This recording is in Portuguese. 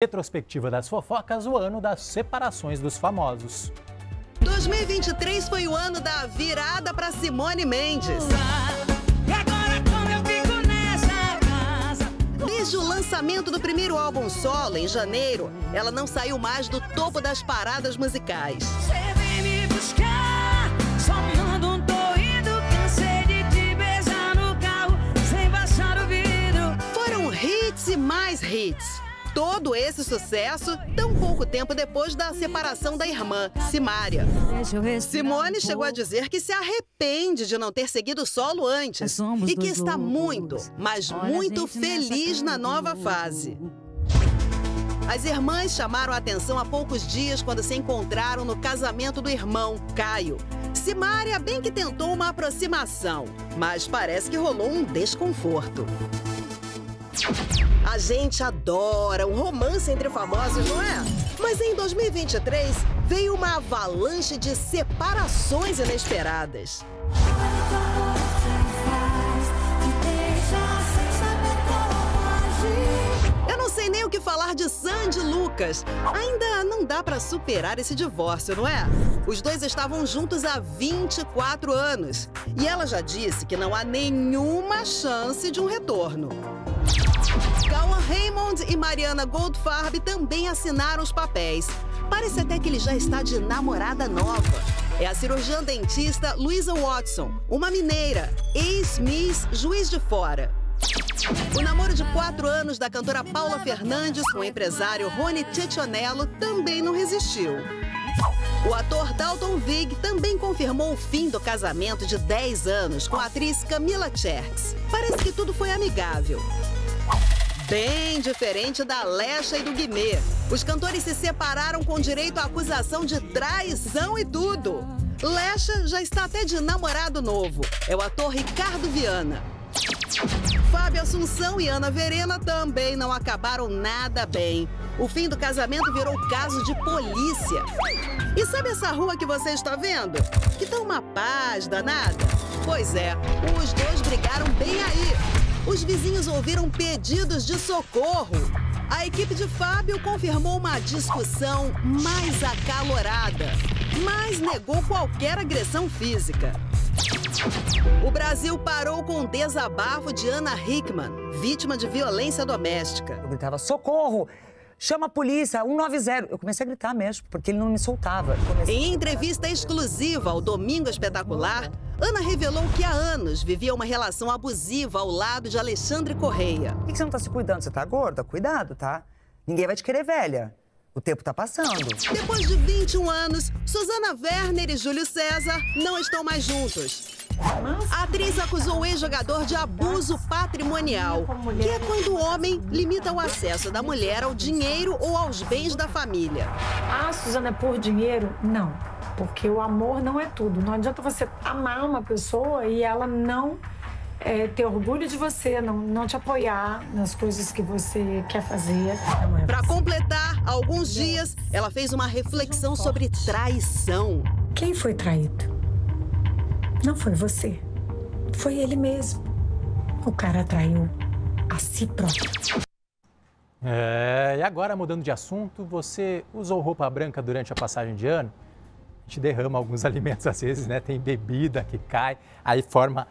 Retrospectiva das fofocas, o ano das separações dos famosos. 2023 foi o ano da virada para Simone Mendes. Desde o lançamento do primeiro álbum solo, em janeiro, ela não saiu mais do topo das paradas musicais. Foram hits e mais hits. Todo esse sucesso tão pouco tempo depois da separação da irmã, Simária. Simone chegou a dizer que se arrepende de não ter seguido solo antes e que está muito, mas muito feliz na nova fase. As irmãs chamaram a atenção há poucos dias quando se encontraram no casamento do irmão, Caio. Simária bem que tentou uma aproximação, mas parece que rolou um desconforto. A gente adora um romance entre famosos, não é? Mas em 2023 veio uma avalanche de separações inesperadas. Eu não sei nem o que falar de Sandy Lucas. Ainda não dá pra superar esse divórcio, não é? Os dois estavam juntos há 24 anos. E ela já disse que não há nenhuma chance de um retorno. Cauan Raymond e Mariana Goldfarb também assinaram os papéis. Parece até que ele já está de namorada nova. É a cirurgiã dentista Luisa Watson, uma mineira, ex-miss Juiz de Fora. O namoro de quatro anos da cantora Paula Fernandes com o empresário Rony Ticionello também não resistiu. O ator Dalton Vig também confirmou o fim do casamento de 10 anos com a atriz Camila Cherks. Parece que tudo foi amigável. Bem diferente da Lecha e do Guimê. Os cantores se separaram com direito à acusação de traição e tudo. Lecha já está até de namorado novo. É o ator Ricardo Viana. Fábio Assunção e Ana Verena também não acabaram nada bem. O fim do casamento virou caso de polícia. E sabe essa rua que você está vendo? Que tá uma paz danada? Pois é, os dois brigaram bem aí. Os vizinhos ouviram pedidos de socorro. A equipe de Fábio confirmou uma discussão mais acalorada, mas negou qualquer agressão física. O Brasil parou com o desabafo de Ana Hickman, vítima de violência doméstica. Eu gritava, socorro! Chama a polícia, 190. Eu comecei a gritar mesmo, porque ele não me soltava. Em entrevista exclusiva ao Domingo Espetacular, Ana revelou que há anos vivia uma relação abusiva ao lado de Alexandre Correia. Por que você não tá se cuidando? Você tá gorda? Cuidado, tá? Ninguém vai te querer velha. O tempo tá passando. Depois de 21 anos, Suzana Werner e Júlio César não estão mais juntos. A atriz acusou o ex-jogador de abuso patrimonial, que é quando o homem limita o acesso da mulher ao dinheiro ou aos bens da família. Ah, Suzana, é por dinheiro? Não, porque o amor não é tudo. Não adianta você amar uma pessoa e ela não é, ter orgulho de você, não, não te apoiar nas coisas que você quer fazer. Para completar, há alguns dias, ela fez uma reflexão sobre traição. Quem foi traído? Não foi você. Foi ele mesmo. O cara traiu a si próprio. É, e agora, mudando de assunto, você usou roupa branca durante a passagem de ano? Gente derrama alguns alimentos às vezes, né? Tem bebida que cai, aí forma